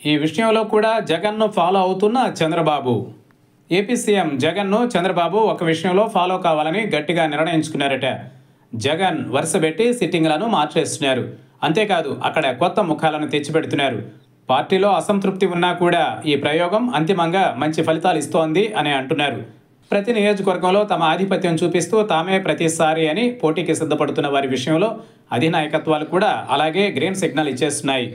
ఈ విషయంలో కూడా జగన్ను ఫాలో అవుతున్న చంద్రబాబు. ఏపీ సీఎం జగన్ను చంద్రబాబు ఒక విషయంలో ఫాలో కావాలని గట్టిగా నిర్ణయించుకున్నారట. జగన్ వరుసబెట్టి సిట్టింగ్లను మార్చేస్తున్నారు. అంతేకాదు అక్కడ కొత్త ముఖాలను తెచ్చిపెడుతున్నారు. పార్టీలో అసంతృప్తి ఉన్నా కూడా ఈ ప్రయోగం అంతిమంగా మంచి ఫలితాలు ఇస్తోంది అని అంటున్నారు. ప్రతి నియోజకవర్గంలో తమ ఆధిపత్యం చూపిస్తూ తామే ప్రతిసారి అని పోటీకి సిద్ధపడుతున్న వారి విషయంలో అధినాయకత్వాలు కూడా అలాగే గ్రీన్ సిగ్నల్ ఇచ్చేస్తున్నాయి.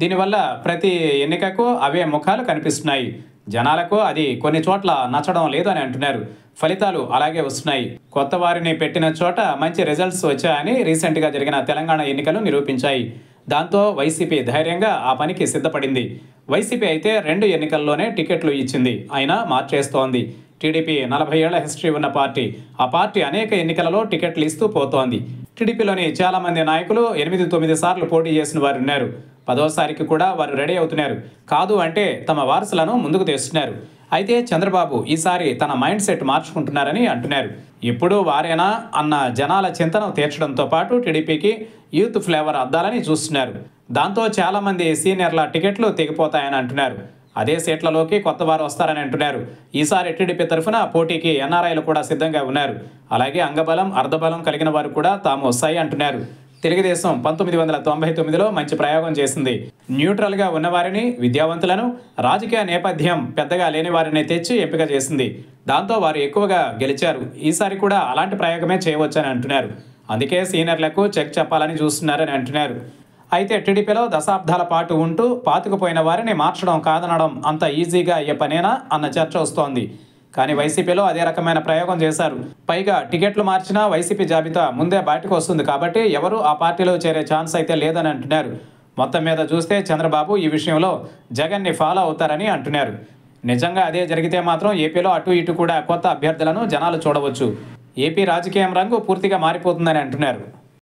దీనివల్ల ప్రతి ఎన్నికకు అవే ముఖాలు కనిపిస్తున్నాయి. జనాలకు అది కొన్ని చోట్ల నచ్చడం లేదు అని అంటున్నారు. ఫలితాలు అలాగే వస్తున్నాయి. కొత్త వారిని పెట్టిన చోట మంచి రిజల్ట్స్ వచ్చాయని రీసెంట్గా జరిగిన తెలంగాణ ఎన్నికలు నిరూపించాయి. దాంతో వైసీపీ ధైర్యంగా ఆ పనికి సిద్ధపడింది. వైసీపీ అయితే రెండు ఎన్నికల్లోనే టికెట్లు ఇచ్చింది. అయినా మార్చేస్తోంది. టీడీపీ నలభై ఏళ్ళ హిస్టరీ ఉన్న పార్టీ. ఆ పార్టీ అనేక ఎన్నికలలో టికెట్లు ఇస్తూ పోతోంది. టీడీపీలోని చాలామంది నాయకులు ఎనిమిది తొమ్మిది సార్లు పోటీ చేసిన వారు ఉన్నారు. పదోసారికి కూడా వారు రెడీ అవుతున్నారు. కాదు అంటే తమ వారసులను ముందుకు తెస్తున్నారు. అయితే చంద్రబాబు ఈసారి తన మైండ్ సెట్ మార్చుకుంటున్నారని అంటున్నారు. ఇప్పుడు వారేనా అన్న జనాల చింతను తీర్చడంతో పాటు టీడీపీకి యూత్ ఫ్లేవర్ అద్దాలని చూస్తున్నారు. దాంతో చాలామంది సీనియర్ల టికెట్లు తెగిపోతాయని అంటున్నారు. అదే సీట్లలోకి కొత్త వారు వస్తారని అంటున్నారు. ఈసారి టీడీపీ తరఫున పోటీకి ఎన్ఆర్ఐలు కూడా సిద్ధంగా ఉన్నారు. అలాగే అంగబలం అర్ధబలం కలిగిన వారు కూడా తాము వస్తాయి అంటున్నారు. తెలుగుదేశం పంతొమ్మిది వందల తొంభై తొమ్మిదిలో మంచి ప్రయోగం చేసింది. న్యూట్రల్గా ఉన్నవారిని విద్యావంతులను రాజకీయ నేపథ్యం పెద్దగా లేని వారిని తెచ్చి ఎంపిక చేసింది. దాంతో వారు ఎక్కువగా గెలిచారు. ఈసారి కూడా అలాంటి ప్రయోగమే చేయవచ్చని అంటున్నారు. అందుకే సీనియర్లకు చెక్ చెప్పాలని చూస్తున్నారని అంటున్నారు. అయితే టీడీపీలో దశాబ్దాల పాటు ఉంటూ పాతుకుపోయిన వారిని మార్చడం కాదనడం అంత ఈజీగా అయ్యే పనేనా అన్న చర్చ వస్తోంది. కానీ వైసీపీలో అదే రకమైన ప్రయోగం చేశారు. పైగా టికెట్లు మార్చినా వైసీపీ జాబితా ముందే బయటకు వస్తుంది కాబట్టి ఎవరు ఆ పార్టీలో చేరే ఛాన్స్ అయితే లేదని అంటున్నారు. మొత్తం మీద చూస్తే చంద్రబాబు ఈ విషయంలో జగన్ని ఫాలో అవుతారని అంటున్నారు. నిజంగా అదే జరిగితే మాత్రం ఏపీలో అటు ఇటు కూడా కొత్త అభ్యర్థులను జనాలు చూడవచ్చు. ఏపీ రాజకీయం రంగు పూర్తిగా మారిపోతుందని అంటున్నారు.